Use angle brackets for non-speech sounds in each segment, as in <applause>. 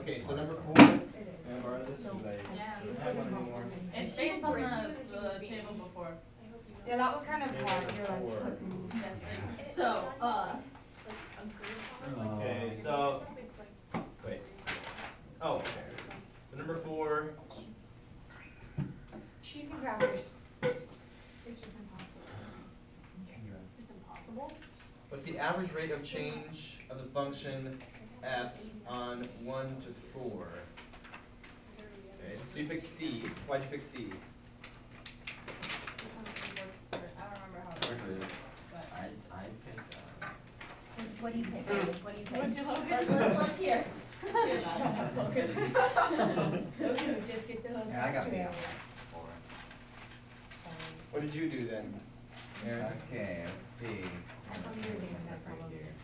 Okay, so number four, can I borrow this? So- I Yeah. don't have one anymore. It's based on the, the table before. Yeah, that was kind of hard, you're like, four. flipping. Yes, so, uh, Okay, so, wait. Oh, so number four, Cheese and crackers. It's just impossible. It's impossible? what's the average rate of change of the function f on one to four? Okay, so you picked C, why'd you pick C? I don't remember how it but. I, I picked, uh, What do you pick? What do you pick? What'd you look Let's, let's, let's hear. Just get the yeah, I got B on four. What did you do then, Aaron? Okay, let's see. I thought you were doing that right here.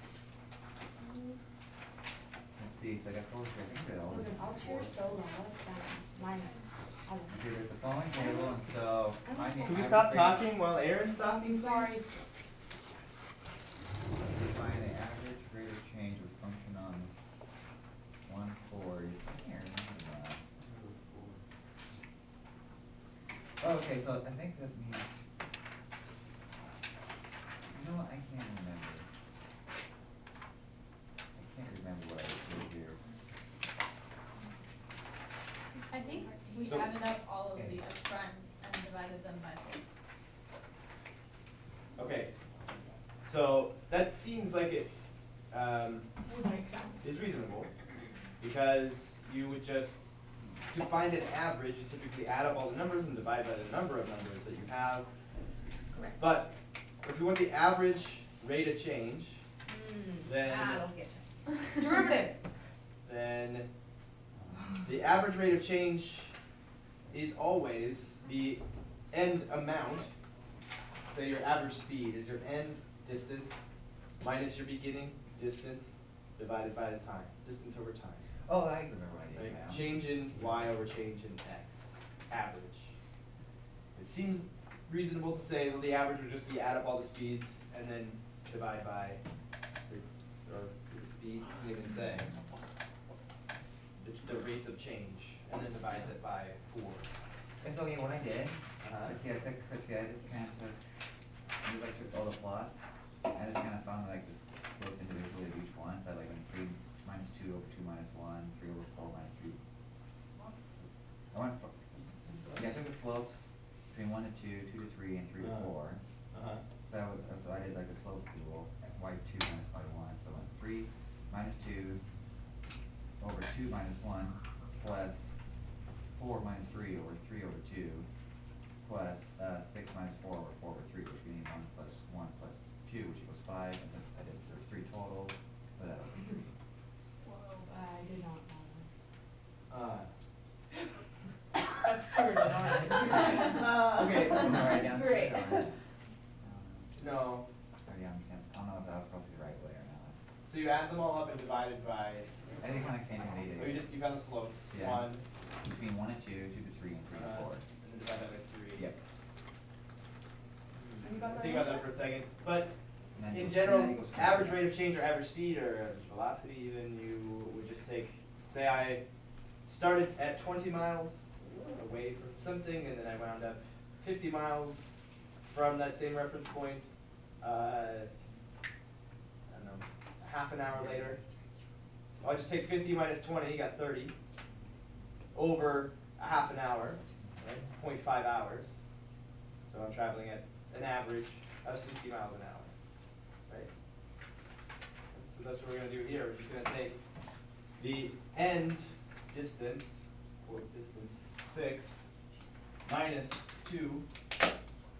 Let's see, so I got four, I think they're all. Logan, I'll cheer so loud that mine has. See, there's the following table, and so. I'm I not think Can we stop would talking while Aaron's talking, please? Sorry. Find the average rate of change of function on one four is here, remember that. Oh, okay, so I think that means. You know what, I can't remember. I can't remember what I did here. I think we So- added up all of the primes and divided them by four. Okay, so that seems like it, um, Would make sense. is reasonable, because you would just, to find an average, you typically add up all the numbers and divide by the number of numbers that you have. Correct. But if you want the average rate of change, hmm, then, I don't get it. <laughs> Derivative. then the average rate of change is always the end amount. Say your average speed is your end distance minus your beginning distance divided by the time, distance over time. Oh, I remember what I did Right, change in y over change in x, average. It seems reasonable to say that the average would just be add up all the speeds and then divide by, the- or is it speeds, it doesn't even say. The, the rates of change, and then divide that by four. And so, you know, what I did, Uh-huh. let's see, I took, let's see, I just kind of took, I just like took all the plots, I just kind of found like the slope individually of each one, so I like went three minus two over two minus one, three over four minus. I went for, yeah, I took the slopes between one to two, two to three, and three to Uh. four. Uh-huh. So that was, so I did like a slope rule, at y two minus y one, so I went three minus two over two minus one, plus four minus three over three over two, plus, uh, six minus four over four over three, which gave me one plus one plus two, which equals five, and since I did, there's three total, but that would be three. Whoa, I did not know Uh, That's hard, alright. that. Okay. Am I right down Great. it or not? no, Oh, yeah, I'm saying, I don't know if that was supposed to be the right way or not. so you add them all up and divide it by, I did kinda like same thing they did. or you just, you found the slopes, Yeah. one, Between one and two, two to three, and three to uh, four. and then divide that by three. Yep. And you got that Think about that for a second, but And then in equals- general, and then equals average rate of change or average speed or average velocity even, you would just take, say I started at twenty miles away from something and then I wound up fifty miles from that same reference point, uh, I don't know, half an hour later. I'll just take fifty minus twenty, you got thirty, over a half an hour, right, point five hours. So I'm traveling at an average of sixty miles an hour, right? So that's what we're gonna do here, we're just gonna take the end distance, or distance six, minus two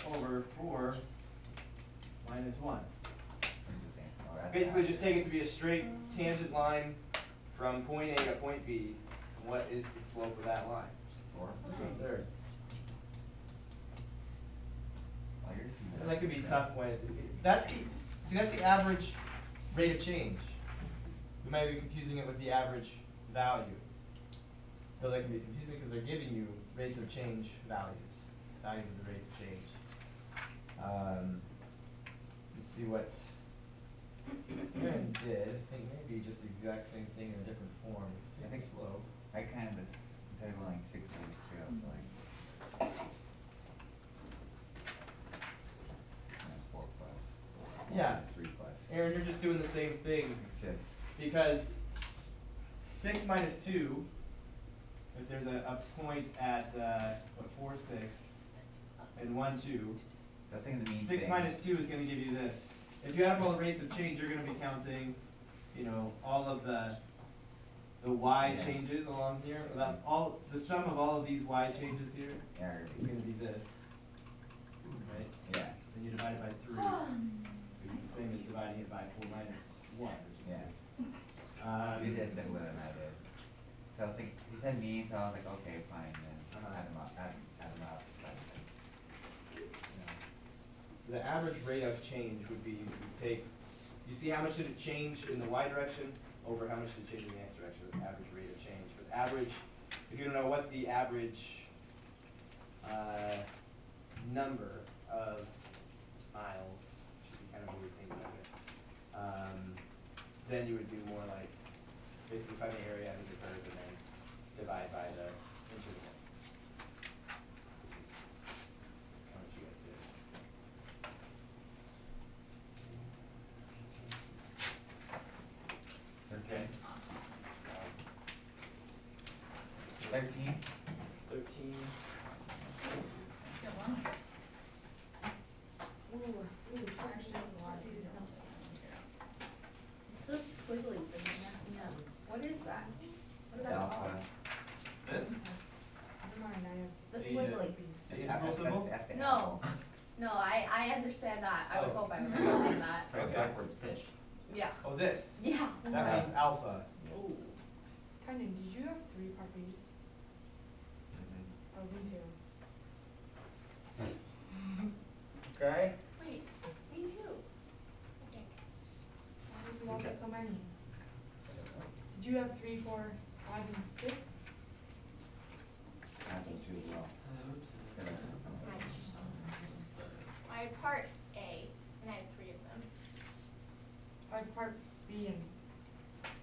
over four, minus one. Which is the same. Oh, Basically, just take it to be a straight tangent line from point A to point B, what is the slope of that line? Four. There. Yours is And that could be more tough when, that's the, see, that's the average rate of change. We might be confusing it with the average value. So that can be confusing because they're giving you rates of change values, values of the rates of change. Um, let's see what Karen did. I think maybe just the exact same thing in a different form. I think slow. I kind of instead of going like six two, I was like, minus four plus, four, Yeah. minus three plus. Aaron, you're just doing the same thing Yes. because six minus two if there's a, a point at, uh, what, four, six, and one, two, I was thinking the mean thing. Six minus two is gonna give you this. If you have all the rates of change, you're gonna be counting, you know, all of the, the y Yeah. changes along here, that, all, the sum of all of these y changes here Yeah, is gonna be this. Right, yeah, then you divide it by three, it's the same as dividing it by four minus one, which is yeah. Um, You said simpler than I did. So I was thinking, he said me, so I was like, okay, fine, then Uh-huh. add them up, add, add them up. but- So the average rate of change would be, you take, you see how much did it change in the y direction over how much did it change in the x direction, the average rate of change. But average, if you don't know what's the average, uh, number of miles, which is kind of a weird thing about it, um, then you would do more like, basically find the area under the curve then by the interval. Which is how much you guys did. Okay. Awesome. Thirteen? Thirteen. Good one. Ooh, ooh, actually, a lot of these notes. It's so squiggly thing, yeah, yeah. What is that? What is that Alpha. called? This? Never mind, I have. The The- squiggly. The That's- integral that's- symbol? that's the No, apple. no, I, I understand that, I would Oh. hope I would understand that, It's like a Okay. backwards fish. yeah. Oh, this. Yeah. That means alpha. Ooh. Kynan, did you have three part pages? Oh, me too. Okay. Wait, me too. Okay. Why did we all Okay. get so many? Did you have three, four, five, and six? I have them too as well. Yeah, that's something. I had part A, and I had three of them. I have part B and.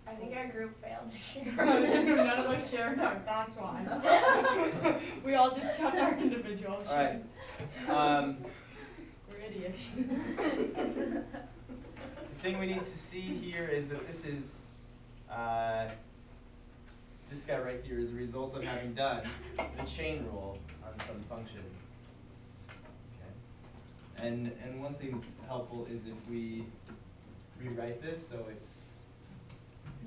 I think our group failed to share. <laughs> None of us shared our, <laughs> that's why. <laughs> We all just kept our individual sheets. Alright. Um, We're idiots. the thing we need to see here is that this is, uh, this guy right here is a result of having done the chain rule on some function. Okay. And, and one thing that's helpful is if we rewrite this, so it's.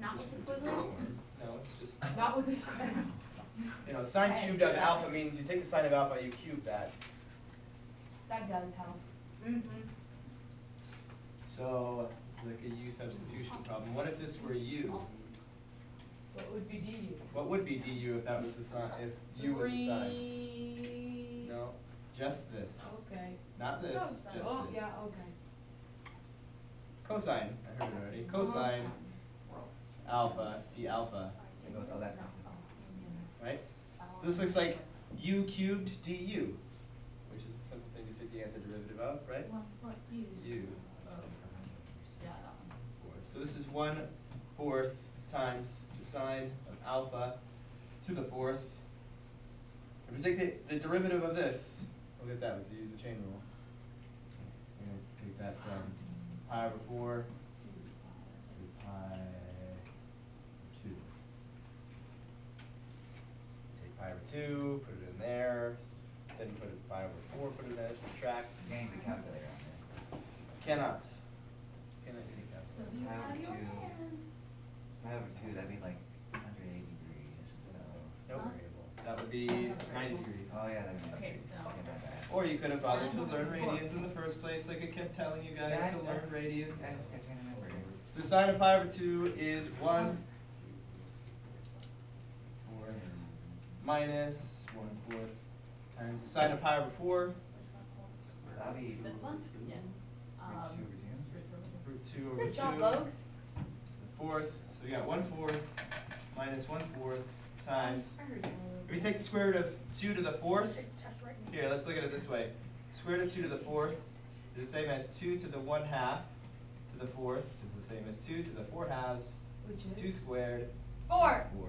Not with the squiggles? No, it's just, Not with this square. you know, sine cubed of alpha means you take the sine of alpha, you cube that. That does help. Mm-hmm. So, like a u substitution problem. What if this were u? What would be du? What would be du if that was the sine, if u was the sine? Three. No, just this, Okay. not this, just this. Oh, yeah, okay. Cosine, I heard it already, cosine alpha d alpha. It goes oh, Right? So this looks like u cubed du, which is a simple thing to take the antiderivative of, right? u. u. So this is 1 fourth times the sine of alpha to the fourth. If we take the, the derivative of this, look at that, we use the chain rule. We're going to take that from pi over 4 pi over 2, put it in there, then put it pi over 4, put it in there, subtract, getting the calculator on there. Cannot. Cannot use a calculator. So pi over 2, pi over 2, that'd be like 180 degrees, so. No huh? variable. That would be 90 degrees. Oh, yeah, that would be okay. So. Okay. Or you could have bothered to learn radians in the first place, like I kept telling you guys that, to learn radians. That's, that's, the sine of pi over 2 is 1. Minus one fourth times the sine of pi over four, That'll be. This one? Yes. Root Um, two over two? straight root two over two. Good job, Lokes. The fourth, so we got one fourth minus one fourth times, I heard you. if we take the square root of two to the fourth, Here, let's look at it this way. Square root of two to the fourth is the same as two to the one half to the fourth is the same as two to the four halves, Which which is is? two squared, Four. four.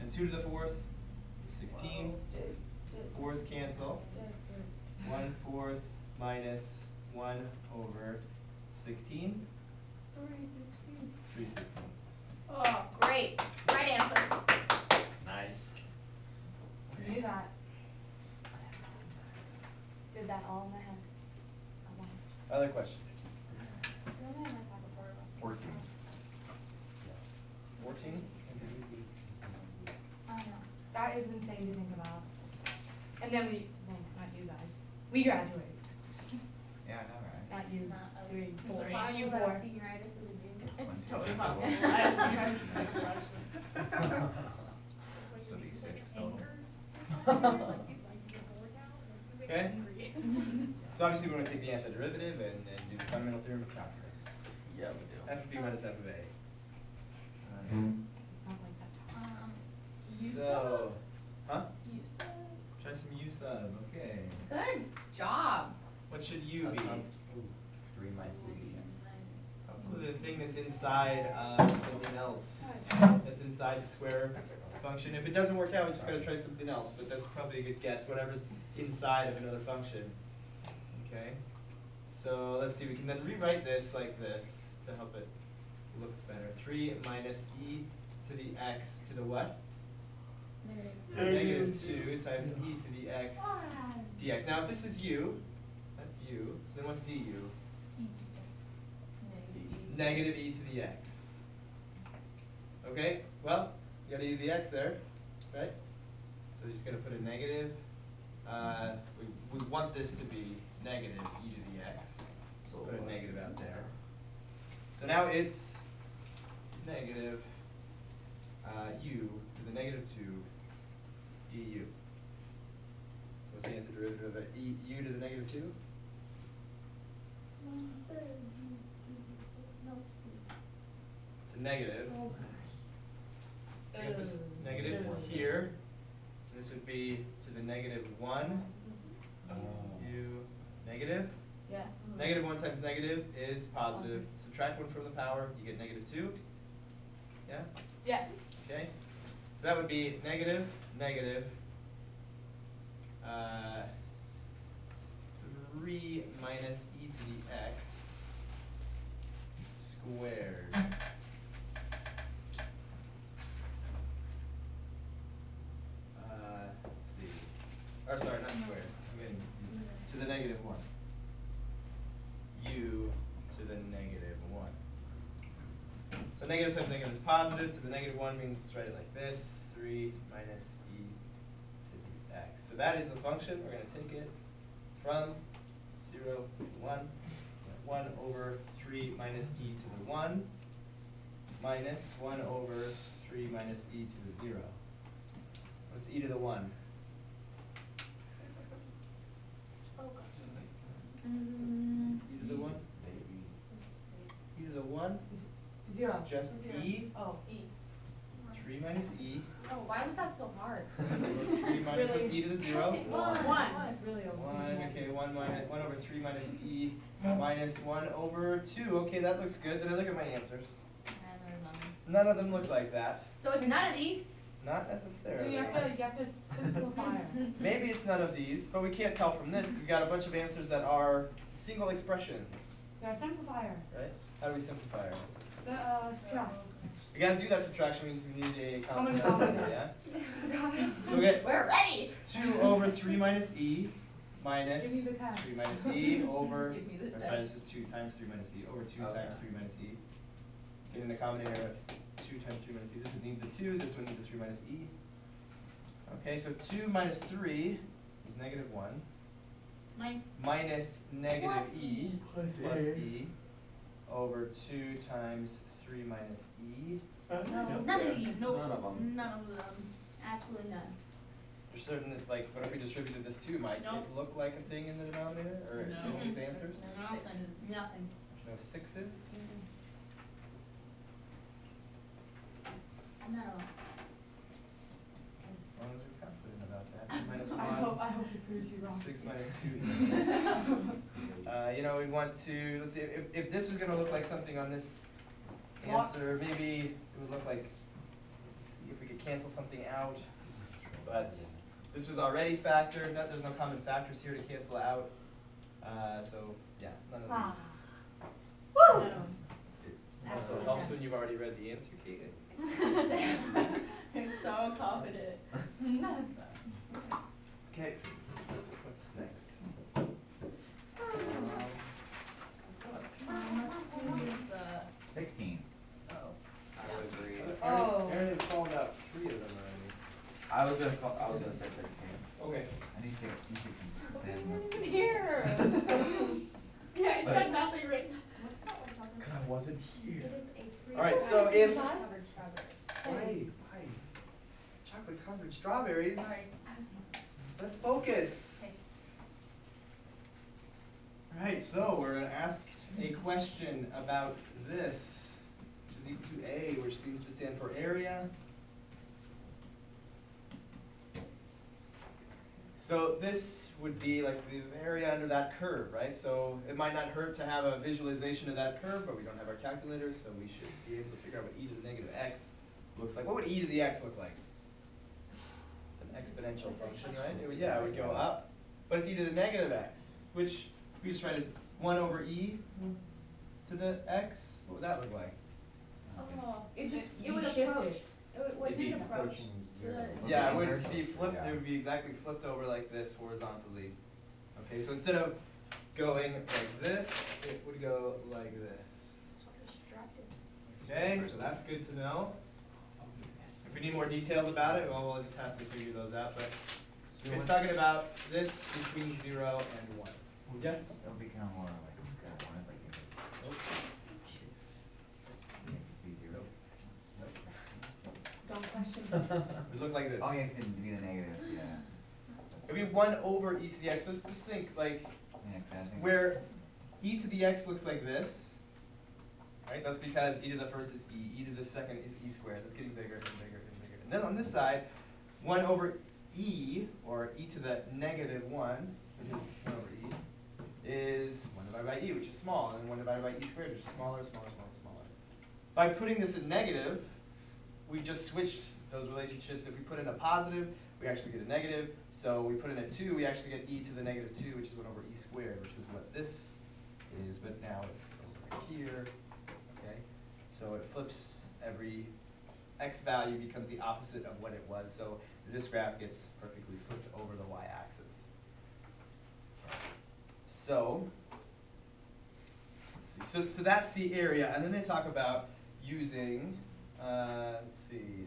And two to the fourth is sixteen, fours cancel. One fourth minus one over sixteen, three sixteenths. Oh, great. Right answer. Nice. I knew that. Did that all in my head. at once. Other questions? Fourteen. Fourteen? I don't know. That is insane to think about. And then we, well, not you guys. We graduate, Yeah, I know, right? not you, Not us. three, It's you four. senioritis is a gym. It's totally two, possible. I had senioritis in <laughs> second freshman. So it'd six total. <laughs> Okay. <laughs> So obviously we're gonna take the antiderivative and, and do the fundamental theorem of calculus. Yeah, we do. F of B minus F of A. Not like that. Um, So, huh? you said. Try some use of, okay. Good job. What should U be? Three minus three. Well, The thing that's inside, uh, something else, that's inside the square function. If it doesn't work out, we just gotta try something else, but that's probably a good guess, whatever's inside of another function. Okay? So, let's see, we can then rewrite this like this to help it look better. Three minus e to the x to the what? negative 2 times e to the x dx. Now if this is u, that's u, then what's du? Negative e to the x. Okay, well, you gotta do the x there, right? So you're just gonna put a negative, uh, we, we want this to be negative e to the x. So put a negative out there. So now it's negative uh, u to the negative 2 EU. So saying it's a derivative of e, u to the negative 2? It's a negative. Oh gosh. You have this negative here. This would be to the negative 1 mm-hmm. u negative. Yeah. Negative 1 times negative is positive. Subtract 1 from the power, you get negative 2. Yeah? Yes. Okay so that would be negative, negative, uh, three minus e to the x squared. Uh, see, or sorry, not squared, I'm getting, to the negative one. u to the negative one. So negative times negative is positive, to the negative one means let's write it like this, three minus e to the x. So that is the function, we're gonna take it from zero to one, one over three minus e to the one, minus one over three minus e to the zero. What's e to the one? Oh, gosh. Mm, E to the one? E to the one? Zero. It's just Zero. e, Oh. E. three minus e, Oh, why was that so hard? <laughs> three minus, what's e to the zero? One. One. Really over. One, okay, one minus, one over three minus e, minus one over two, okay, that looks good, then I look at my answers. None of them look like that, So it's none of these? not necessarily. You have to, you have to simplify it. <laughs> Maybe it's none of these, but we can't tell from this, we got a bunch of answers that are single expressions, Yeah, simplifier. right? How do we simplify it? So, uh, subtract. We gotta do that subtraction, means we need a common Common denominator, yeah? denominator. <laughs> <laughs> So we get We're ready. two over three minus e, minus Give me the test. three minus e <laughs> over, Give me the sorry, this is two times three minus e, over two Okay. times three minus e. Getting the combinator of two times three minus e, this one needs a two, this one needs a three minus e. Okay, so two minus three is negative one, Nice. minus negative Plus e, E. plus e, over two times three minus e. Uh, no, none of these, nope. None of 'em. None of them, absolutely none. You're certain that, like, what if we distributed this two, might it Nope. look like a thing in the denominator, or in No. these answers? Nothing, nothing. There's no sixes? No. As long as you're confident about that. <laughs> Minus I hope, I hope it proves you wrong. six minus two. <laughs> <laughs> Uh, you know, we want to, let's see, if, if this was gonna look like something on this answer, maybe it would look like, let's see if we could cancel something out. But this was already factored, no, there's no common factors here to cancel out. Uh, so, yeah, none of Ah. these. Also, it helps when you've already read the answer, Kaden. <laughs> I'm so confident. <laughs> <laughs> Okay, what's next? Sixteen. Oh. I would agree. Oh. Aaron has called out three of them already. I was gonna call, I was gonna say sixteen. Okay. I need to take, you take some What are exam. even here? <laughs> Yeah, he's got nothing written. What's that one talking Cause I wasn't here. It is a three. All right, so covered if- strawberry. Why, why? Chocolate covered strawberries. Sorry. Let's focus. Okay. Alright, so we're asked a question about this, which is equal to A, which seems to stand for area. So this would be like the area under that curve, right? So it might not hurt to have a visualization of that curve, but we don't have our calculators, so we should be able to figure out what e to the negative x looks like. What would e to the x look like? It's an exponential function, right? It would, yeah, it would go up, but it's e to the negative x, which we just write as one over e to the x. What would that look like? Oh, it just, it would shifted. approach, it would, would It'd be it approach? approaching the- Yeah, it would be flipped, Yeah. it would be exactly flipped over like this horizontally. Okay, so instead of going like this, it would go like this. So distracted. Okay, so that's good to know. If we need more details about it, well, we'll just have to figure those out, but it's talking about this between zero and one. Yeah? It'll be more like, kind of one, like it's, oh, make zero. Don't question. <laughs> It would look like this. Oh, yeah, 'cause it'd be the negative, yeah. It'd be one over e to the x, so just think like Yeah, exactly. where e to the x looks like this, right? That's because e to the first is e, e to the second is e squared. That's getting bigger and bigger and bigger. And then on this side, one over e, or e to the negative one, which is one over e, is one divided by e, which is small, and one divided by e squared, which is smaller, smaller, smaller, smaller. By putting this in negative, we just switched those relationships. If we put in a positive, we actually get a negative. So we put in a two, we actually get e to the negative two, which is one over e squared, which is what this is, but now it's over here, okay? So it flips every, x value becomes the opposite of what it was, so this graph gets perfectly flipped over the y-axis. So, so, so that's the area, and then they talk about using, uh, let's see,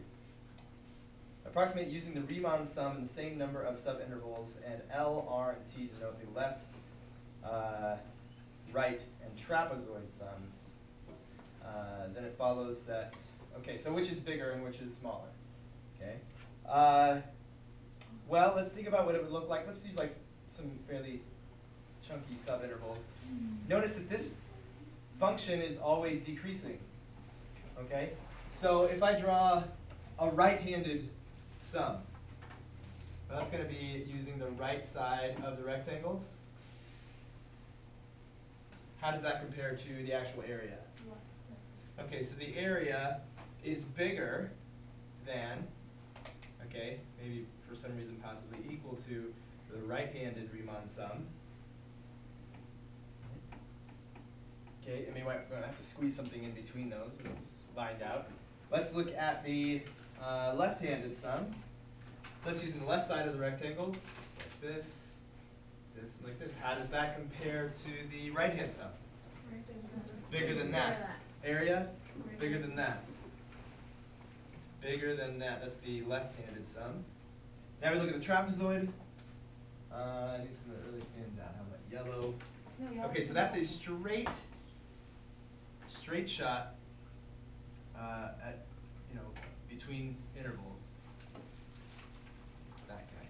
approximate using the Riemann sum in the same number of subintervals, and L, R, and T denote the left, uh, right, and trapezoid sums. Uh, then it follows that, okay, so which is bigger and which is smaller, okay? Uh, well, let's think about what it would look like, let's use like some fairly chunky subintervals. Notice that this function is always decreasing, okay? So if I draw a right-handed sum, that's gonna be using the right side of the rectangles. How does that compare to the actual area? Okay, so the area is bigger than, okay, maybe for some reason possibly equal to the right-handed Riemann sum. Okay, and we might, we're gonna have to squeeze something in between those, let's find out. Let's look at the, uh, left-handed sum. So let's use the left side of the rectangles, like this, this, like this. How does that compare to the right-hand sum? Bigger than that. Area, bigger than that. It's bigger than that, that's the left-handed sum. Now we look at the trapezoid. Uh, I need something that really stands out, how about yellow? Okay, so that's a straight, straight shot, uh, at, you know, between intervals. That guy.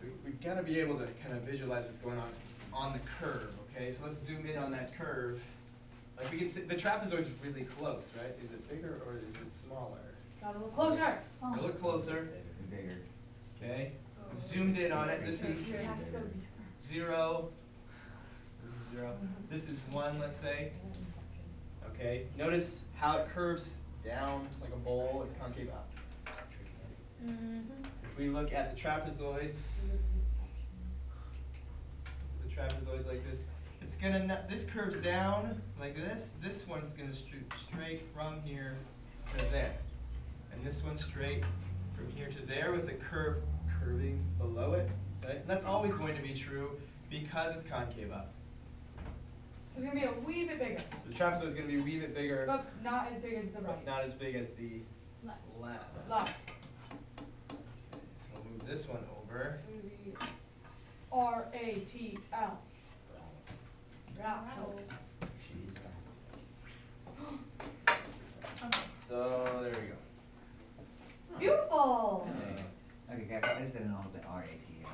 So we've gotta be able to kind of visualize what's going on on the curve, okay? So let's zoom in on that curve. Like we can see, the trapezoid's really close, right? Is it bigger or is it smaller? Gotta look closer. A little closer, bigger. okay? Zoomed in on it, this is zero, this is zero, this is one, let's say. Okay, notice how it curves down like a bowl, it's concave up. Mm-hmm. If we look at the trapezoids, the trapezoids like this, it's gonna, this curves down like this, this one's gonna shoot straight from here to there. And this one's straight from here to there with the curve curving below it, right? That's always going to be true because it's concave up. So it's gonna be a wee bit bigger, So the trapezoid is gonna be a wee bit bigger, but not as big as the but right. not as big as the Left. left. Left. So we'll move this one over. R A T L. Rattle. She's <gasps> So there we go. Beautiful. Okay, guys, I just didn't know the R A T L.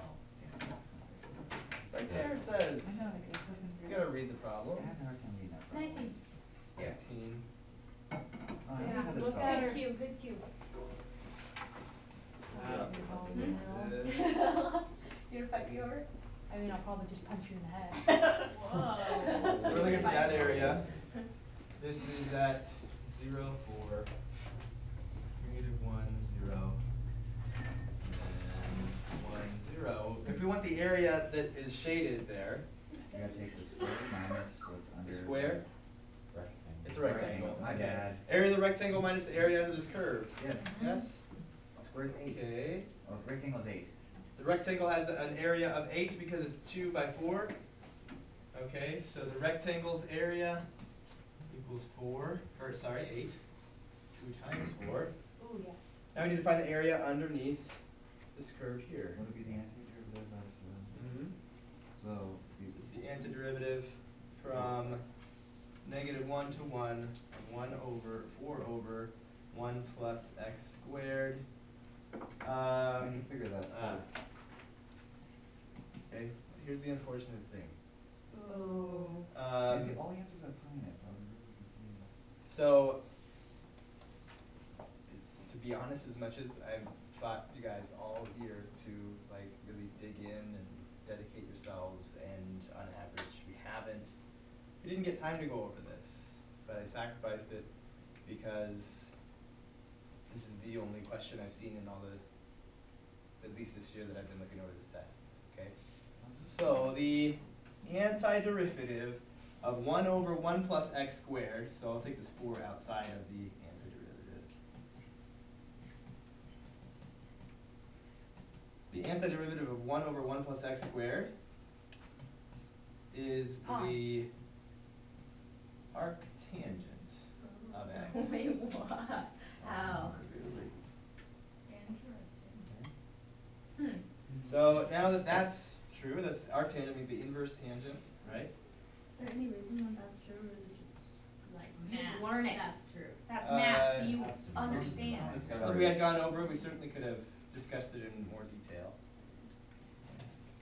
Right there it I says, know, like, it's looking you through. gotta read the problem. I have a hard time reading that problem. Nineteen. Eighteen. Oh, I Yeah, had to look solve at her. Good cue, good cue. <laughs> Hmm? You gonna fight me over? I mean, I'll probably just punch you in the head. <laughs> Whoa. So we're looking for that area. <laughs> This is at zero, four, negative one, zero, and then one, zero. If we want the area that is shaded there, You gotta take the square minus what's under. the square, Rectangle. it's a rectangle. My Okay. bad. Area of the rectangle minus the area under this curve. Yes. Yes? Square's eight. Okay. Oh, rectangle's eight. The rectangle has an area of eight because it's two by four. Okay, so the rectangle's area equals four, or sorry, eight. Two times four. Oh yes. Now we need to find the area underneath this curve here. What would be the antiderivative of the, Mm-hmm. so, This these, is the antiderivative from negative one to one, one over, four over, one plus x squared. I Um, can figure that out. okay, here's the unfortunate thing. Oh. You see, Um, all the answers are prime, so I'm really. So, to be honest, as much as I've fought you guys all year to like really dig in and dedicate yourselves, and on average, we haven't, we didn't get time to go over this, but I sacrificed it because this is the only question I've seen in all the, at least this year that I've been looking over this test, okay? So the antiderivative of one over one plus x squared, so I'll take this four outside of the antiderivative. The antiderivative of one over one plus x squared is Ah. The arctangent of <laughs> x. Wait, what? How? Really? Interesting. Hmm. So now that that's true, that's arctangent means the inverse tangent, right? Is there any reason that that's true, or is it just like? You just learn it. That's true. That's math, so Uh, you Has to be. understand. If we had gone over it, we certainly could have discussed it in more detail.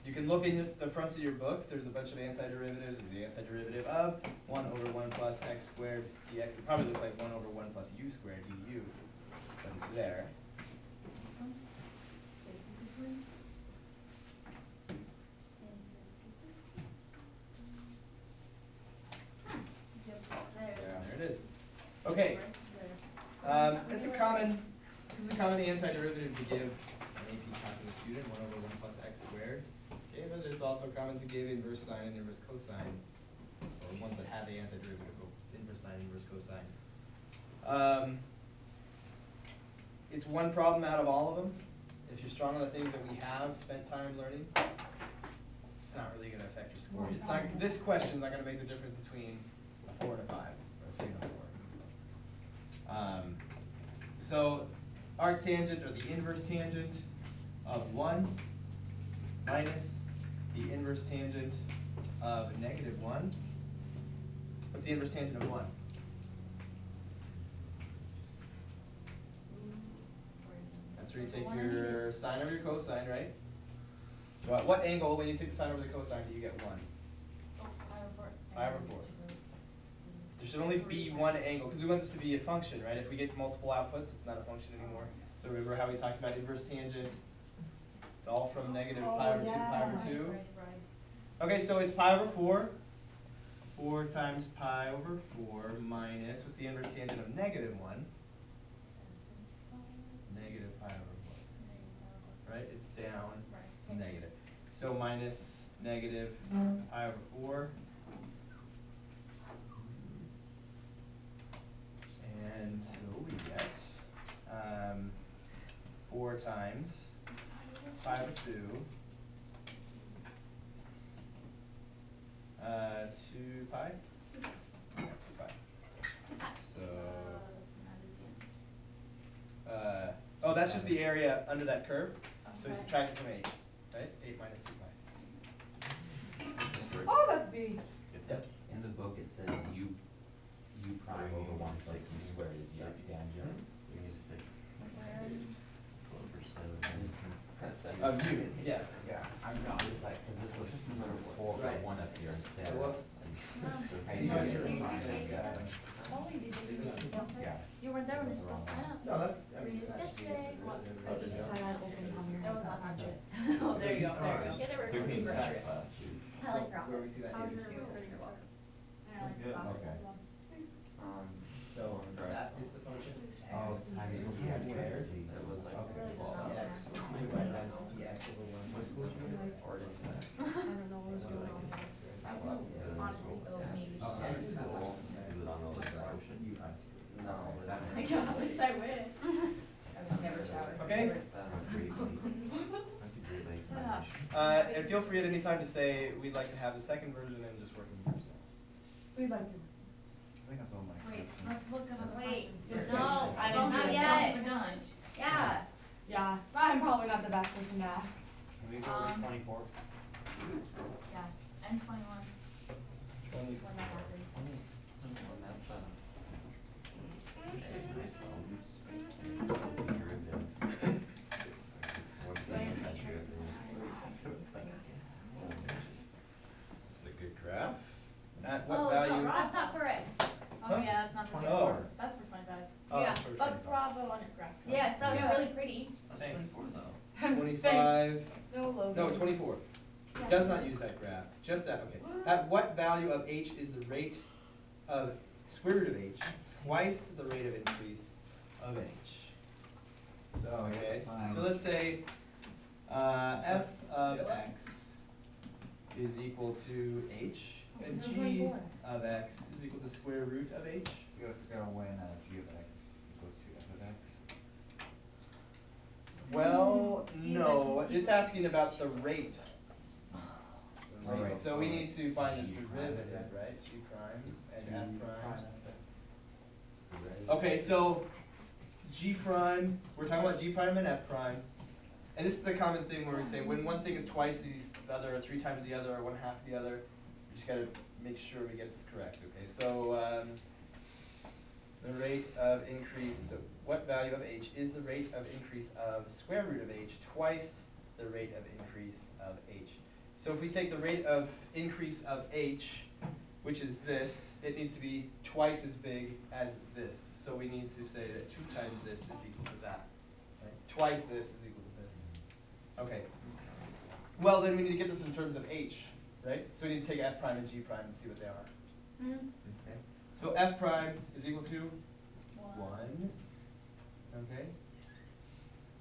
You can look in the fronts of your books, there's a bunch of antiderivatives, There's the antiderivative of one over one plus x squared dx, it probably looks like one over one plus u squared du, but it's there. Yeah, there. it is. Okay, um, it's a common, this is a common antiderivative to give an AP student, one over one plus x squared. It's also common to give inverse sine and inverse cosine, or ones that have the antiderivative of inverse sine, and inverse cosine. Um, it's one problem out of all of them. If you're strong on the things that we have spent time learning, it's not really gonna affect your score. It's not, this not gonna make the difference between a four and a five, or a three and a four. Um, so arctangent or the inverse tangent of one minus the inverse tangent of negative one. What's the inverse tangent of one? That's where you take your sine over your cosine, right? So at what angle, when you take the sine over the cosine, do you get one? Five or four? There should only be one angle, because we want this to be a function, right? If we get multiple outputs, it's not a function anymore. So remember how we talked about inverse tangent? It's all from negative oh, pi over 2 pi over 2. Right. Okay, so it's pi over 4. 4 times pi over 4 minus, what's the inverse tangent of negative 1? Negative pi over 4. Right? It's down negative. So minus negative pi over 4. And so we get um, 4 times pi over two. Uh, two pi? Yeah, two pi. So, uh, oh, that's just the area under that curve, so we subtract it from eight, right? Eight minus two pi. Oh, that's big. Yep. In the book, it says u, u prime over one plus u squared is u tangent. We need a six. Twelve or seven. That's seven. Oh, you, yes. Yeah, I'm not, it's like, cause this was number four for Right. one up here instead. So what- I you know you're fine, yeah. You did you do it? Yeah. You weren't there when you're supposed to sign up. No, that, I mean, Yes, that should be. babe. I just decided I'd open it on your That was not that budget. budget. Oh, there you go, there you go. Get it Fifteen recorded. minutes Right. last week. I like Where we process. see that How's here. your recording walk? I like Good. process Okay. as well. Um, So, that is the function. Oh, time is Yeah, squared. squared. It was like. Really does well, not yeah. X divided by dx over one. What school is it? Or is that? I don't know what was going on there. I will honestly go maybe. Oh, share. that's cool. Is it on the list of ocean? You have to. No, but that. Oh my gosh, I wish. I've never showered. Okay. Never. That would be great. That's a great lake Shut up. finish. Uh, and feel free at any time to say, we'd like to have the second version and just working version. We'd like to. I think that's all my Wait, questions. let's look at the Wait, questions. no, Just kidding. I not didn't do it. yet. We're. Yeah. Yeah, I'm probably not the best person to ask. Can we go over Um, twenty-four? Yeah, and twenty-one, Twenty. when that happens. Well, that's, uh, my phone. It's a derivative. What's that? That's It's a good graph. At Oh, what value? no, that's not for it. Huh? Oh, yeah, that's not for Oh. twenty-four, that's for twenty-five. Oh, Yeah, that's for But 25. bravo on your graph. Yes, that was Yeah. really pretty. That's Thanks. twenty-four though. Twenty-five, No logo. no, twenty-four. Yeah. Does not use that graph, just at, okay. At what value of h is the rate of square root of h twice the rate of increase of h? So, okay, so let's say, uh, f of x is equal to h, and No, g 24. of x is equal to square root of h. You gotta figure out when, uh, g of x equals to f of x. Well, no, it's asking about the rate. The So we need to find the derivative, right, g prime and f prime. Okay, so g prime, we're talking about g prime and f prime. And this is a common thing where we say when one thing is twice the the other, or three times the other, or one half the other, we just gotta make sure we get this correct, okay? So, um, the rate of increase, so what value of h is the rate of increase of square root of h twice the rate of increase of h? So if we take the rate of increase of h, which is this, it needs to be twice as big as this. So we need to say that two times this is equal to that. right? Twice this is equal to this. Okay. Well, then we need to get this in terms of h, right? So we need to take f prime and g prime and see what they are. Mm. Okay. So f prime is equal to one. Okay.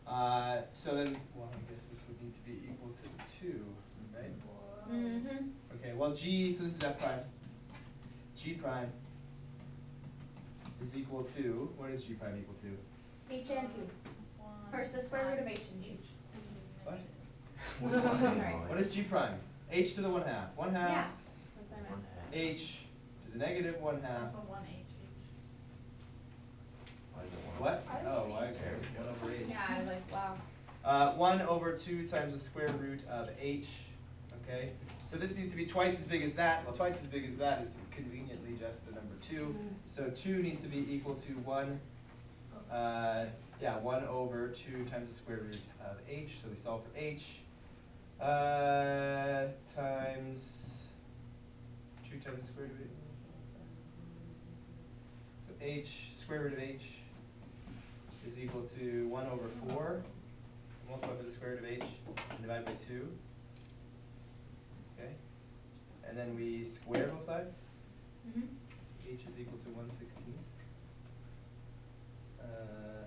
Uh, so then, well, I guess this would need to be equal to two, right? Mm-hmm. Okay, well, g, so this is f prime. g prime is equal to, what is g prime equal to? H and two. First, the square root of H and <laughs> G. What? Right. What is g prime? h to the one half. One Yeah. half, That's what I meant. h to the negative one half. That's a one H Why is it one? What? Oh, okay, one over h. Yeah, I was like, wow. Uh, one over two times the square root of h, okay? So this needs to be twice as big as that, well, twice as big as that is conveniently just the number two. So two needs to be equal to one, uh, yeah, one over two times the square root of h, so we solve for h. Uh, times two times the square root of h. So h, square root of h is equal to one over four, multiplied by the square root of h, and divide by two. Okay? And then we square both sides, Mm-hmm. h is equal to one sixteenth. Uh,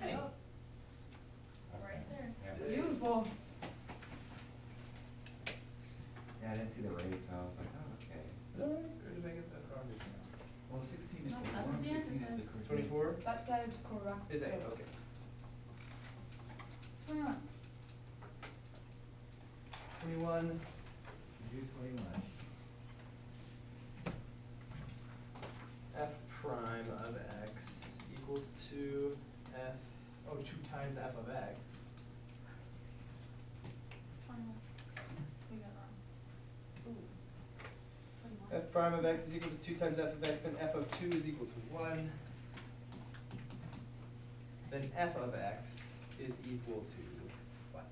Hey. Right there. Yeah. Beautiful. Yeah, I didn't see the rate, so I was like, oh, okay. is that right, or did I get that wrong just now? Well, sixteen is, No, the that's one answer sixteen is the says. correct. Twenty-four? That says correct. Is it okay. Twenty-one. Twenty-one, Do twenty-one. f prime of x equals two f, oh, two times f of x. Twenty-one. We got wrong. Twenty-one. f prime of x is equal to two times f of x, and f of two is equal to one. Then f of x is equal to what?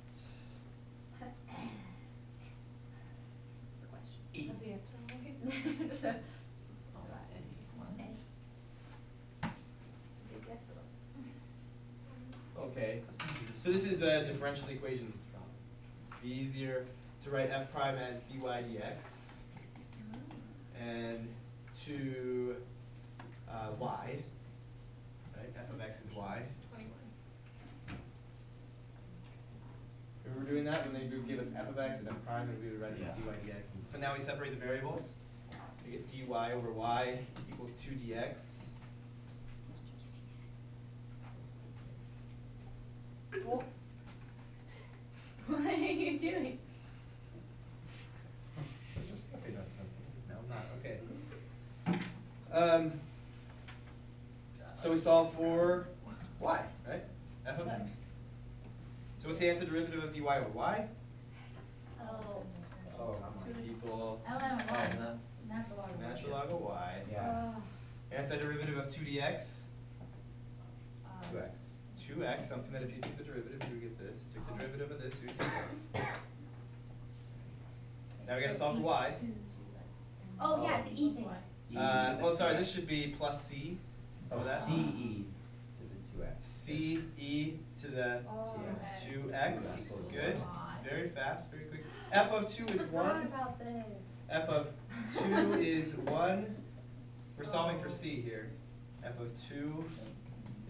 That's the question. That's the answer, <laughs> right? Good guess though. Okay, so this is a differential equations problem. It'd be easier to write f prime as dy dx and to uh, y, right, f of x is y. Twenty-one. We were doing that when they would give us f of x and f prime and we would write it as dy dx. So now we separate the variables. We get dy over y equals two dx. Well. <laughs> What are you doing? I was just stepping on something. No, I'm not, okay. Um, so we solve for y, right? f of x. So what's the answer derivative of dy over y? Oh. Oh, equal ln Oh, no. natural log of y. natural log of y. Yeah. Antiderivative of two dx, Uh, two x. Two x, something that if you take the derivative, you would get this. Take the derivative of this, you would get this. Now we gotta solve for y. Oh, yeah, the e thing. Y. Uh, oh, sorry, this should be plus c. Oh, over that. C E to the two X. C e to the Oh. two x, good, very fast, very quick. F of two is Forgot one, about this. F of two is one, we're solving for C here. F of two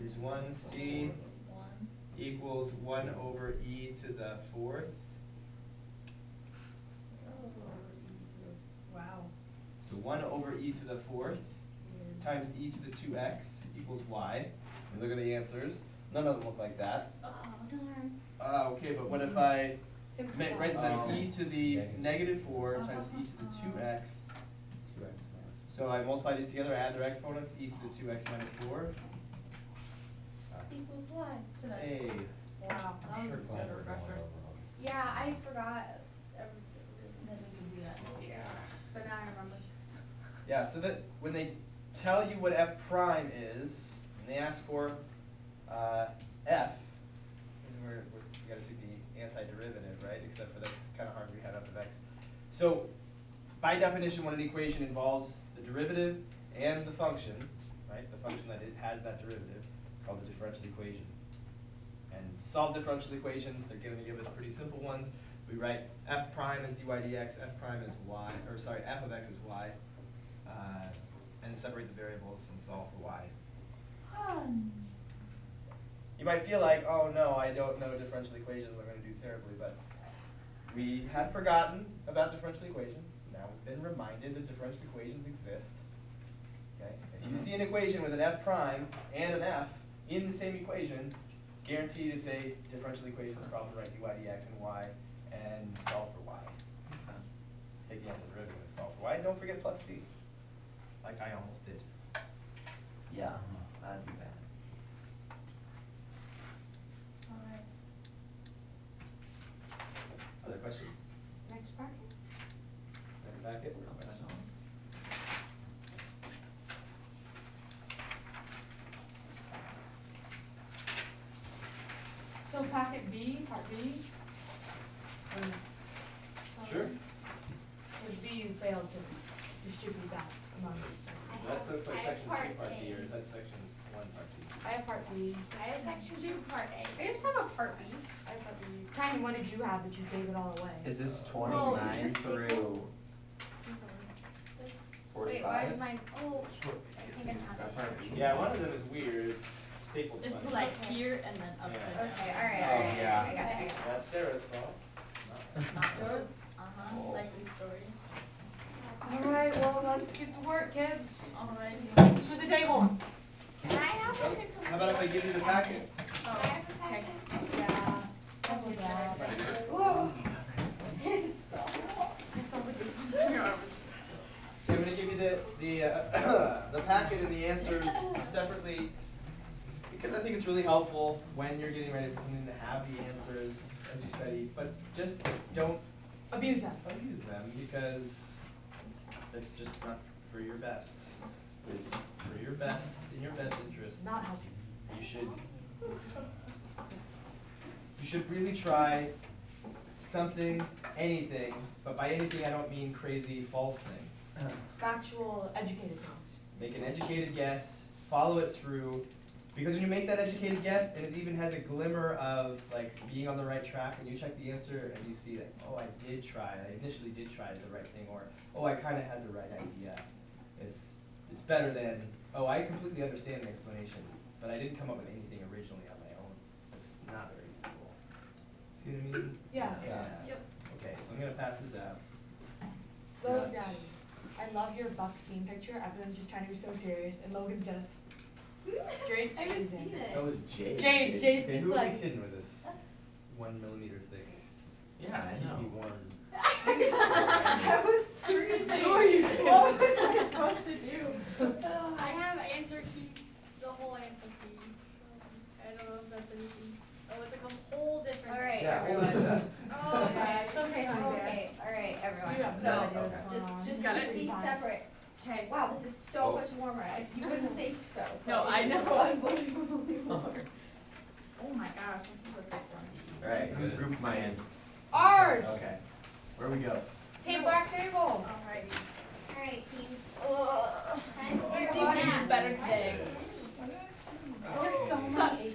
is one, C One. equals one over e to the fourth. Wow. So one over e to the fourth times e to the two x equals y. And look at the answers, none of them look like that. Oh, darn. Uh, okay, but what if I Ma- Right, it says Um, e to the negative. negative four times e to the two x. Two X minus. So I multiply these together, I add their exponents, e to the two x minus four. Equals Y. To that. Hey, Wow. That was a good refresher. Yeah, I forgot every, That we can do that. but now I remember. yeah, so that when they tell you what f prime is, and they ask for, uh, f, and we're, we're, we gotta take the antiderivative, right, except for that's kinda hard, we have f of x. So, by definition, when an equation involves the derivative and the function, right, the function that it has that derivative, it's called the differential equation. And to solve differential equations, they're gonna give us pretty simple ones. We write f prime as dy dx, f prime is y, or sorry, f of x is y, uh, and separate the variables and solve for y. You might feel like, oh no, I don't know differential equations, I'm gonna do terribly, but we had forgotten about differential equations. Now we've been reminded that differential equations exist. Okay, if you see an equation with an f prime and an f in the same equation, guaranteed it's a differential equations problem, write dy dx and y, and solve for y. Take the antiderivative and solve for y, and don't forget plus c, like I almost did. Yeah, that'd be bad. Alright. Other questions? Next bracket? Next packet? So packet B, part B? um, Sure. With B, you failed to distribute that among these. That looks like I have section two, part part B, A. or is that section one, part B? I have part B. I have section two, part A. I just have a part B. I have part B. Tiny, what did you have, but you gave it all away? Is this Well, is twenty-nine this through equal- Wait, why is forty-five? mine, oh, I think I Is that have part it. Yeah, one of them is weird, it's stapled funny. It's like Okay. here and then upside Yeah. down. Okay, alright, Oh, alright, yeah. I got it, I got it. That's Sarah's fault. Not <laughs> yours? Uh-huh, likely story. Alright, well, let's get to work, kids. Alrighty. To the table. Can I have like a complete? How about if I give you the packets? Can I have a I'm going to give you the the uh, <clears throat> the packet and the answers separately because I think it's really helpful when you're getting ready for something to have the answers as you study. But just don't abuse them. Abuse them because that's just not for your best. For your best, in your best interest. Not helping. You should you should really try something, anything, but by anything I don't mean crazy false things. Factual, educated things. Make an educated guess, follow it through, because when you make that educated guess, and it even has a glimmer of like being on the right track, and you check the answer and you see that, oh, I did try, I initially did try the right thing, or, oh, I kinda had the right idea. It's, it's better than, oh, I completely understand the explanation, but I didn't come up with anything originally on my own. It's not very. See what I mean? Yeah. Yep. Okay, so I'm gonna pass this out. Logan Daddy, I love your Bucks team picture. Everyone's just trying to be so serious, and Logan's just straight I haven't cheesing. seen it. So is Jade. Jade's- Jade's Hey, just who are like- we kidding with this one millimeter thick? Yeah, I Keep me know. warm. <laughs> I was freezing. Who are you? What was I supposed to do? I have answer keys, the whole answer keys. Um, I don't know if that's anything. Oh, it's like a whole different. All right, Yeah, everyone. that. Oh, yeah, <laughs> it's okay, Andrea. Okay, all right, everyone, have no so, just, just keep it? these separate. Okay. Wow, this is so Oh. much warmer, I, you wouldn't <laughs> think so. No, I know. <laughs> Unbelievably warm. Oh my gosh, this is a big one. Alright, whose group am I in? Ours, Okay. Where we go? table, black table. Alrighty. All right, teams, ugh, time to It better today. There's so many.